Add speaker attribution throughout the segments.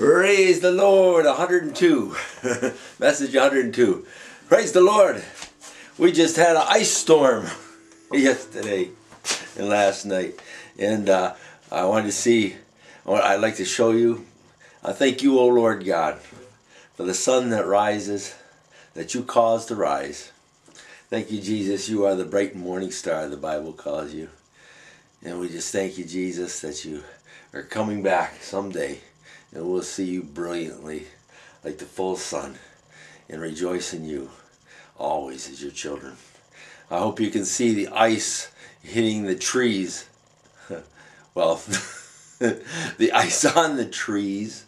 Speaker 1: Praise the Lord, 102. Message 102. Praise the Lord. We just had an ice storm yesterday and last night. And uh, I wanted to see, I'd like to show you. I thank you, O Lord God, for the sun that rises, that you cause to rise. Thank you, Jesus. You are the bright morning star, the Bible calls you. And we just thank you, Jesus, that you are coming back someday and we'll see you brilliantly like the full sun and rejoice in you always as your children. I hope you can see the ice hitting the trees. well, the ice on the trees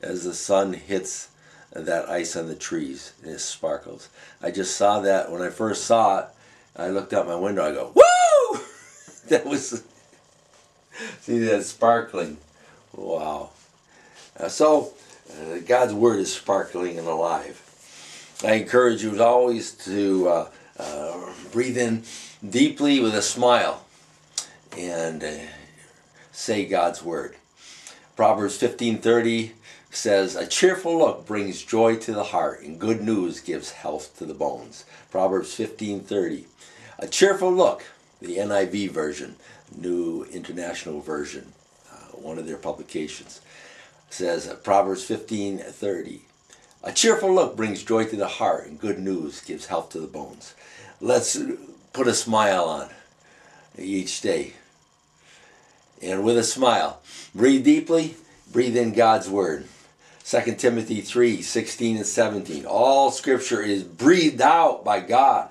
Speaker 1: as the sun hits that ice on the trees and it sparkles. I just saw that when I first saw it. I looked out my window. I go, "Woo!" that was see that sparkling. Wow. Uh, so, uh, God's Word is sparkling and alive. I encourage you as always to uh, uh breathe in deeply with a smile and uh, say God's Word. Proverbs 15:30 says, "A cheerful look brings joy to the heart, and good news gives health to the bones." Proverbs 15:30. A cheerful look, the NIV version, New International Version, uh, one of their publications says uh, Proverbs 15 30. A cheerful look brings joy to the heart, and good news gives health to the bones. Let's put a smile on each day. And with a smile, breathe deeply, breathe in God's word. 2 Timothy 3 16 and 17. All scripture is breathed out by God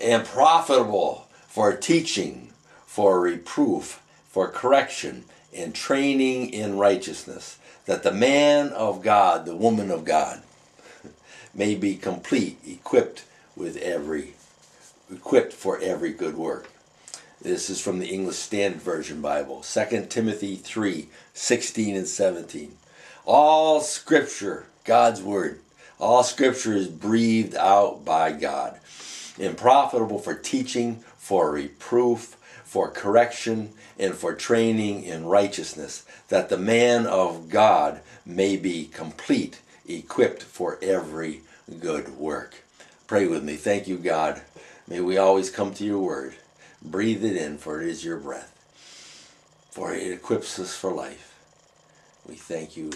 Speaker 1: and profitable for teaching, for reproof, for correction, and training in righteousness that the man of God, the woman of God, may be complete, equipped with every, equipped for every good work. This is from the English Standard Version Bible, 2 Timothy 3 16 and 17. All scripture, God's word, all scripture is breathed out by God and profitable for teaching, for reproof, for correction, and for training in righteousness, that the man of God may be complete, equipped for every good work. Pray with me. Thank you, God. May we always come to your word. Breathe it in, for it is your breath. For it equips us for life. We thank you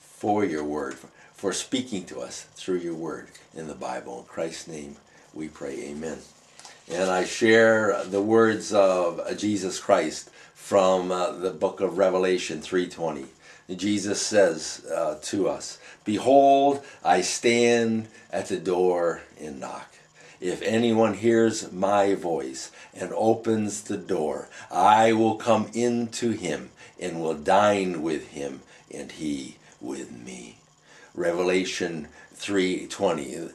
Speaker 1: for your word, for speaking to us through your word in the Bible. In Christ's name we pray. Amen and I share the words of Jesus Christ from uh, the book of Revelation 3:20. Jesus says uh, to us, "Behold, I stand at the door and knock. If anyone hears my voice and opens the door, I will come into him and will dine with him and he with me." Revelation 3:20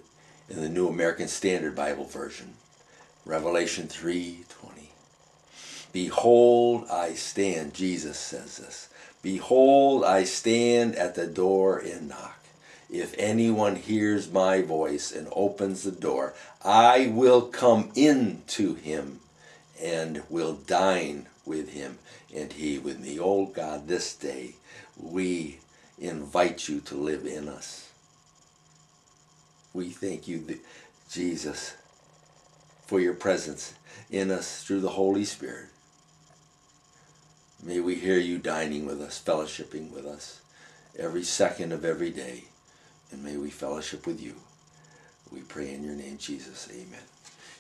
Speaker 1: in the New American Standard Bible version. Revelation 3:20. Behold, I stand, Jesus says this. Behold, I stand at the door and knock. If anyone hears my voice and opens the door, I will come in to him and will dine with him and he with me. Oh God, this day we invite you to live in us. We thank you, Jesus, for your presence in us through the Holy Spirit. May we hear you dining with us, fellowshipping with us every second of every day. And may we fellowship with you. We pray in your name, Jesus. Amen.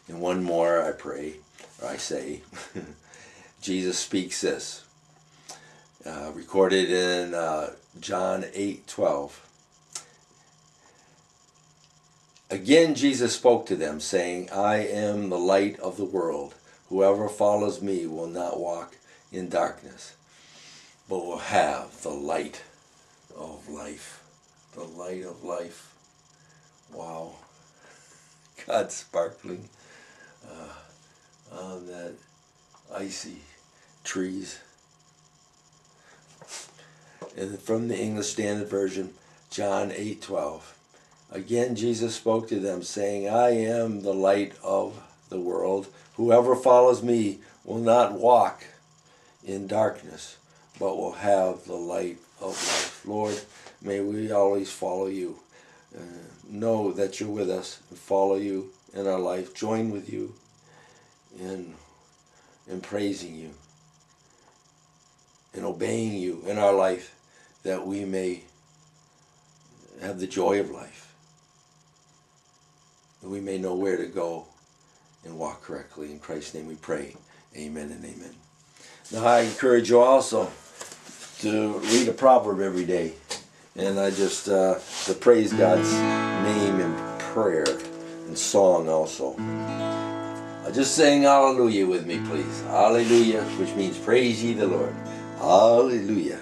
Speaker 1: And one more I pray, or I say, Jesus speaks this. Uh, recorded in uh, John 8 12. Again, Jesus spoke to them, saying, I am the light of the world. Whoever follows me will not walk in darkness, but will have the light of life. The light of life. Wow. God sparkling uh, on that icy trees. And from the English Standard Version, John 8 12. Again, Jesus spoke to them, saying, I am the light of the world. Whoever follows me will not walk in darkness, but will have the light of life. Lord, may we always follow you. Uh, know that you're with us and follow you in our life. Join with you in, in praising you and obeying you in our life that we may have the joy of life. That we may know where to go and walk correctly. In Christ's name we pray. Amen and amen. Now I encourage you also to read a proverb every day. And I just uh, to praise God's name in prayer and song also. I just sing hallelujah with me, please. Hallelujah, which means praise ye the Lord. Hallelujah.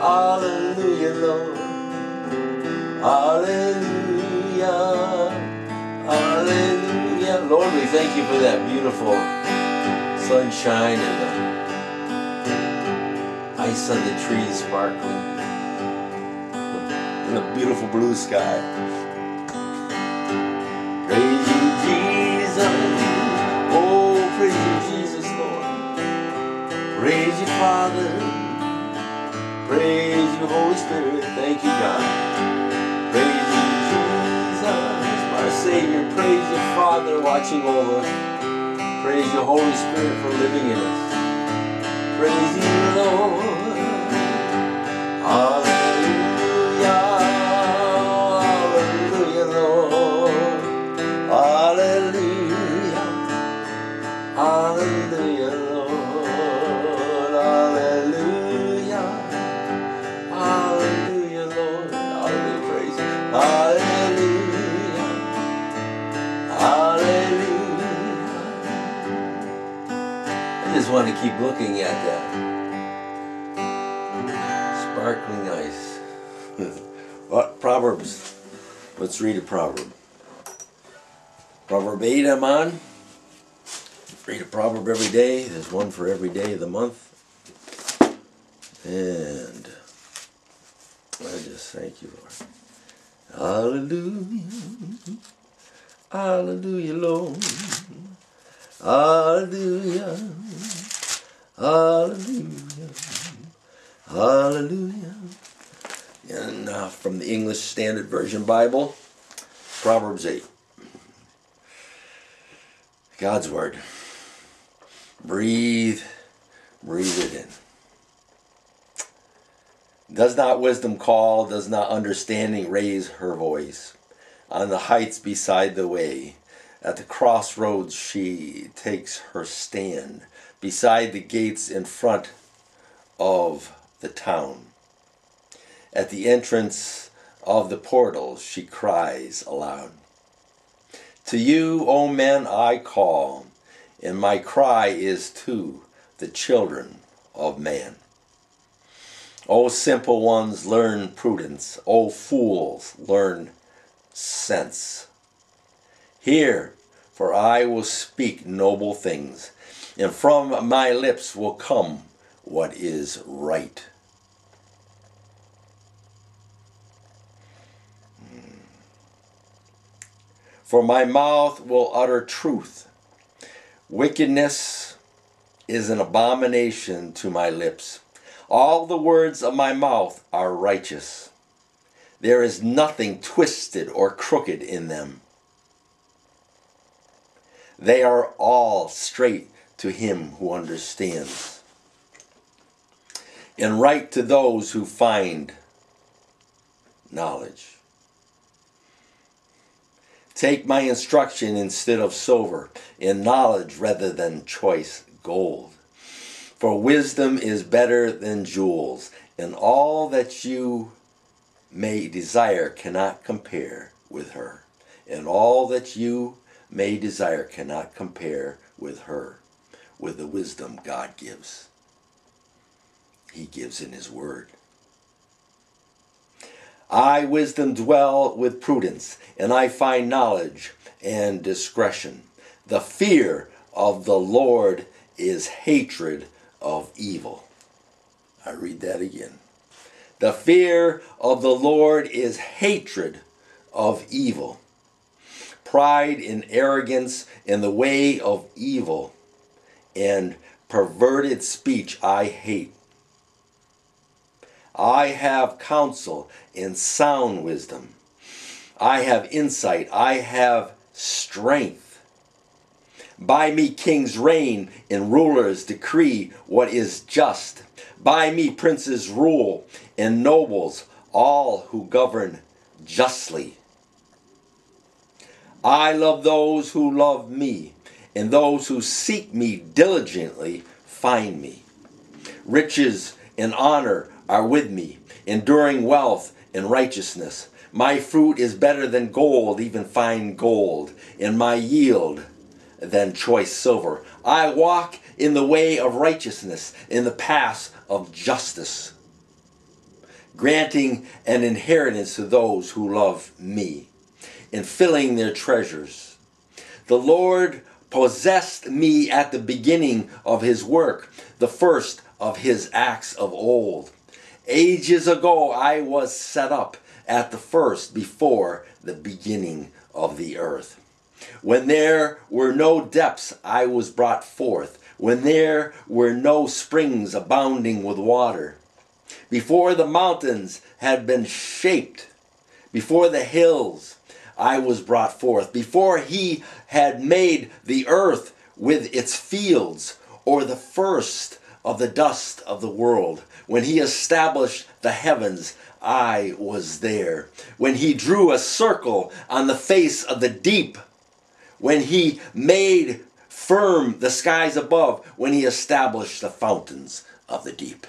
Speaker 1: Hallelujah, Lord. Hallelujah. Hallelujah. Lord, we thank you for that beautiful sunshine and the ice on the trees sparkling and the beautiful blue sky. Watching over us. Praise you, Holy Spirit, for living in us. Praise you, Lord. I just want to keep looking at that sparkling ice. what Proverbs? Let's read a proverb. Proverb 8 I'm on. Read a proverb every day. There's one for every day of the month. And I just thank you, Lord. Hallelujah. Hallelujah, Lord. Hallelujah. Hallelujah. Hallelujah. And uh, from the English Standard Version Bible, Proverbs 8. God's Word. Breathe, breathe it in. Does not wisdom call, does not understanding raise her voice? On the heights beside the way, at the crossroads she takes her stand, beside the gates in front of the town. At the entrance of the portals she cries aloud. To you, O men, I call, and my cry is to the children of man. O simple ones, learn prudence. O fools, learn sense. Hear, for I will speak noble things, and from my lips will come what is right. Hmm. For my mouth will utter truth. Wickedness is an abomination to my lips. All the words of my mouth are righteous. There is nothing twisted or crooked in them. They are all straight to him who understands, and right to those who find knowledge. Take my instruction instead of silver, and knowledge rather than choice gold. For wisdom is better than jewels, and all that you may desire cannot compare with her. And all that you may desire cannot compare with her, with the wisdom God gives. He gives in His Word. I, wisdom, dwell with prudence, and I find knowledge and discretion. The fear of the Lord is hatred of evil. I read that again. The fear of the Lord is hatred of evil. Pride and arrogance and the way of evil and perverted speech I hate. I have counsel and sound wisdom. I have insight. I have strength. By me kings reign and rulers decree what is just. By me princes rule and nobles, all who govern justly. I love those who love me, and those who seek me diligently find me. Riches and honor are with me, enduring wealth and righteousness. My fruit is better than gold, even fine gold, and my yield than choice silver. I walk in the way of righteousness, in the paths of justice, granting an inheritance to those who love me, and filling their treasures. The Lord possessed me at the beginning of his work, the first of his acts of old. Ages ago I was set up at the first before the beginning of the earth. When there were no depths, I was brought forth. When there were no springs abounding with water. Before the mountains had been shaped, before the hills, I was brought forth. Before he had made the earth with its fields, or the first of the dust of the world, when he established the heavens, I was there. When he drew a circle on the face of the deep, when he made firm the skies above, when he established the fountains of the deep.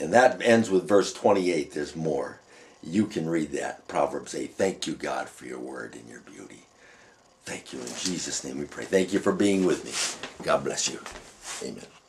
Speaker 1: And that ends with verse 28. There's more. You can read that. Proverbs 8. Thank you, God, for your word and your beauty. Thank you. In Jesus' name we pray. Thank you for being with me. God bless you. Amen.